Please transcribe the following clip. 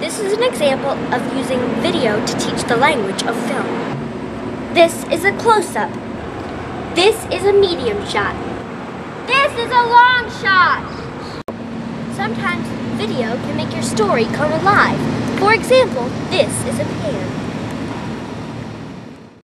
This is an example of using video to teach the language of film. This is a close-up. This is a medium shot. This is a long shot. Sometimes video can make your story come alive. For example, this is a pan.